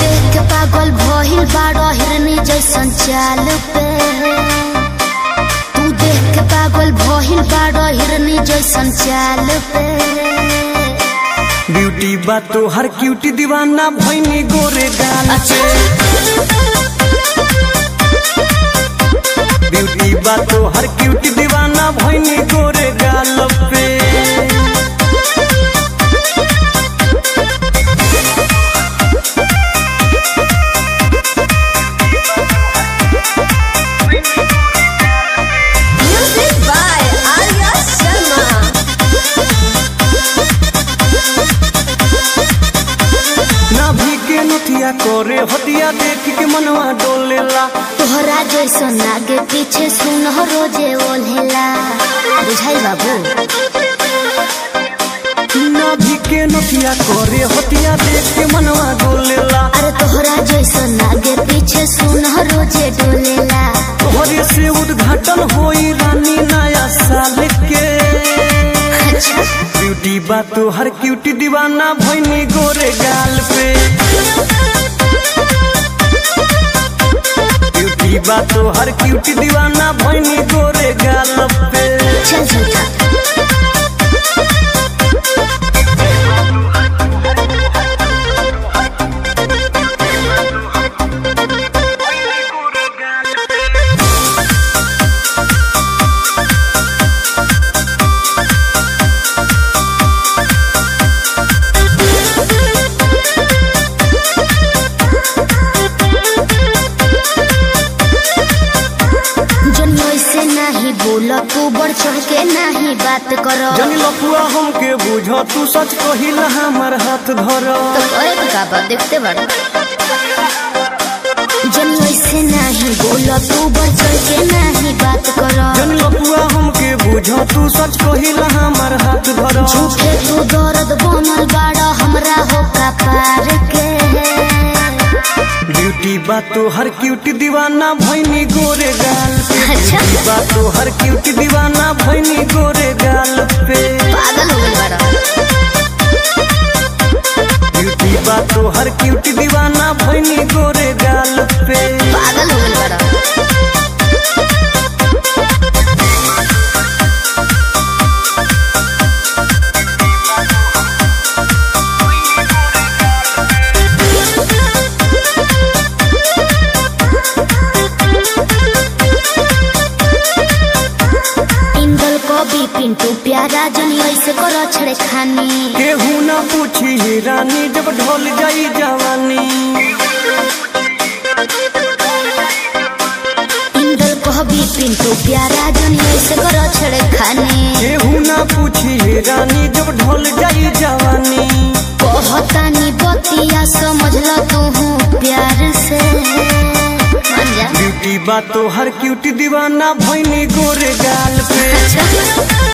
देख पागल भइल बाड़ा हिरनी जैसन चाल पे। हिरनी जैसन चाल पे। ब्यूटी बा तो हर क्यूटी दीवाना भैनी गोरे गाल पे। ब्यूटी बा तो हर क्यूटी दीवाना भैनी गोरे करे हटिया देख के मनवा डोलेला। तोहरा जैसन आगे पीछे सुन रोज़े ओल्हेला बुझाई बाबू नाभि के नथिया करे हटिया देख के मनवा डोलेला। अरे तोहरा आगे पीछे सुन रोज़े डोलेला। तोहरे से उद्घाटन होई रानी नया साल के। अच्छा। ब्यूटी बा तो क्यूटी दीवाना भैनी गोरे गाल पे। बा तो हर क्यूटी दीवाना भैनी गोरे गाल पे नहीं बोला तू बढ़ चढ़ के नहीं बात करो। जनी लपुआ हमके बुझ तू सच कहिला हमर हाथ धर। तो करे तो का बात देखते बड़ जन्म से नहीं बोला तू बढ़ चढ़ के नहीं बात करो। जनी लपुआ हमके बुझ तू सच कहिला हमर हाथ धर। झूठे तू दर्द बनल बाड़ा हमरा हो का पार के। बा तो हर क्यूटी दीवाना भैनी गोरे बा तोहर क्यूट दीवाना भैनी गोरे गाल पे। पागल हो गई बाड़ा ब्यूटी बा तोहर हर क्यूटी दीवाना भैनी गोरे प्यारा जनी ऐसे करो छड़े खानी केहू ना पूछी हे रानी जब ढोल जाई जवानी। इंदल कवि पिंटू प्यारा जनी ऐसे करो छड़े खानी केहू ना पूछी हे रानी जब ढोल जाई जवानी। कहतानी बतिया समझ लो तू प्यार से। मान जा ब्यूटी बा तो हर क्यूटी दीवाना भैनी गोरे गाल पे। अच्छा।